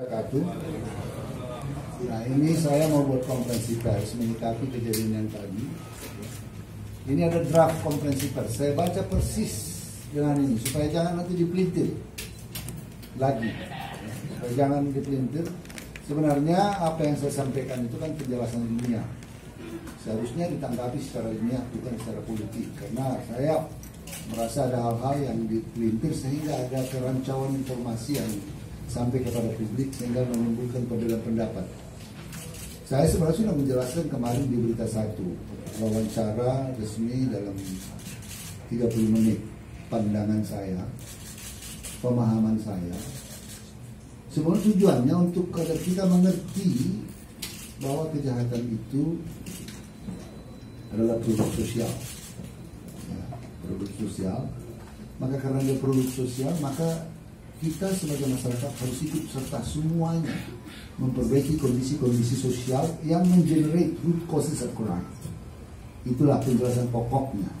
Nah ini saya mau buat konferensi pers menyikapi kejadian yang tadi. Ini ada draft konferensi pers. Saya baca persis dengan ini supaya jangan nanti dipelintir lagi. Supaya jangan dipelintir. Sebenarnya apa yang saya sampaikan itu kan penjelasan ilmiah. Seharusnya ditanggapi secara ilmiah bukan secara politik karena saya merasa ada hal-hal yang dipelintir sehingga ada kerancauan informasi yang sampai kepada publik sehingga menimbulkan perbedaan pendapat. Saya sebenarnya sudah menjelaskan kemarin di berita satu wawancara resmi dalam 30 menit pandangan saya, pemahaman saya. Sebenarnya tujuannya untuk agar kita mengerti bahwa kejahatan itu adalah produk sosial. Ya, produk sosial. Maka karena dia produk sosial, maka kita sebagai masyarakat harus ikut serta semuanya memperbaiki kondisi-kondisi sosial yang mengenerate root causes of crime. Itulah penjelasan pokoknya.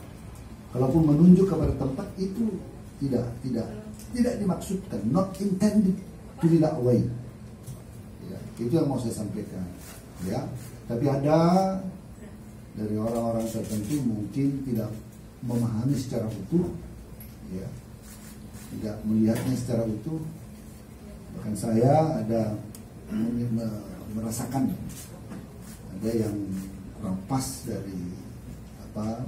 Kalaupun menunjuk kepada tempat itu tidak tidak tidak dimaksudkan, not intended to be that. Ya, itu yang mau saya sampaikan. Ya, tapi ada dari orang-orang tertentu mungkin tidak memahami secara utuh, ya, tidak melihatnya secara utuh. Bahkan saya ada merasakan ada yang kurang pas dari apa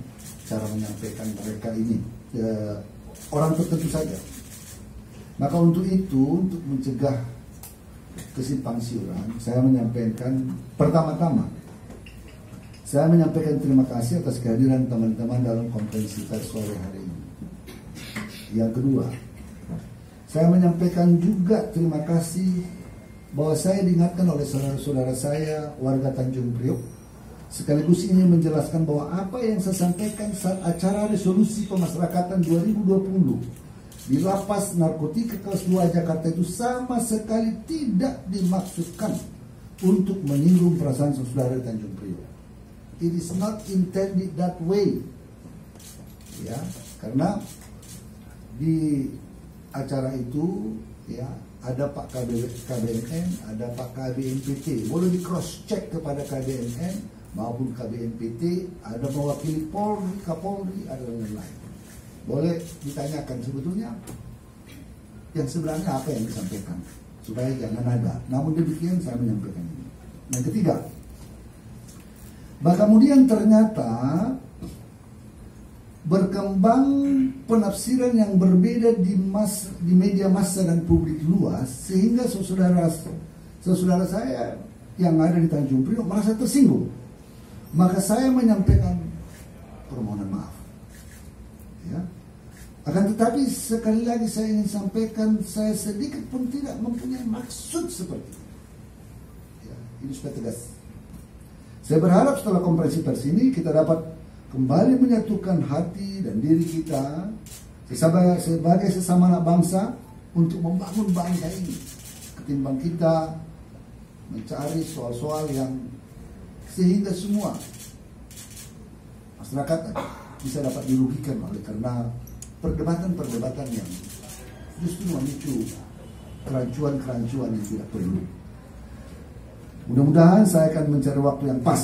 cara menyampaikan mereka ini ya, orang tertentu saja. Maka untuk itu untuk mencegah kesimpang siuran saya menyampaikan pertama-tama saya menyampaikan terima kasih atas kehadiran teman-teman dalam konferensi sore hari ini. Yang kedua saya menyampaikan juga terima kasih bahwa saya diingatkan oleh saudara-saudara saya warga Tanjung Priok sekaligus ini menjelaskan bahwa apa yang saya sampaikan saat acara resolusi pemasyarakatan 2020 di lapas narkotika kelas 2 Jakarta itu sama sekali tidak dimaksudkan untuk menyinggung perasaan saudara Tanjung Priok. It is not intended that way. Ya, karena di acara itu ya ada Pak KBNN, ada Pak KBNPT. Boleh di cross check kepada KBNN maupun KBNPT, ada mewakili Polri, Kapolri, ada lain-lain. Boleh ditanyakan sebetulnya yang sebenarnya apa yang disampaikan supaya jangan ada. Namun demikian saya menyampaikan ini. Yang ketiga, bah kemudian ternyata berkembang penafsiran yang berbeda di mas di media massa dan publik luas sehingga saudara saudara saya yang ada di Tanjung Priok merasa tersinggung. Maka saya menyampaikan permohonan maaf. Ya. Akan tetapi sekali lagi saya ingin sampaikan saya sedikit pun tidak mempunyai maksud seperti itu. Ya, ini supaya tegas. Saya berharap setelah konferensi pers ini kita dapat kembali menyatukan hati dan diri kita sebagai, sesama anak bangsa untuk membangun bangsa ini ketimbang kita mencari soal-soal yang sehingga semua masyarakat bisa dapat dirugikan oleh karena perdebatan-perdebatan yang justru memicu kerancuan-kerancuan yang tidak perlu. Mudah-mudahan saya akan mencari waktu yang pas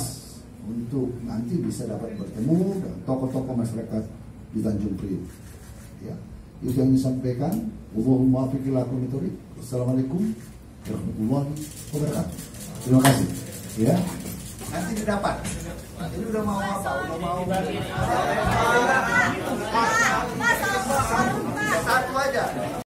untuk nanti bisa dapat bertemu dengan tokoh-tokoh masyarakat di Tanjung Priok. Ya, itu yang disampaikan. Wassalamualaikum warahmatullahi wabarakatuh. Terima kasih. Ya. Nanti didapat. Ini udah mau apa? Udah mau satu aja.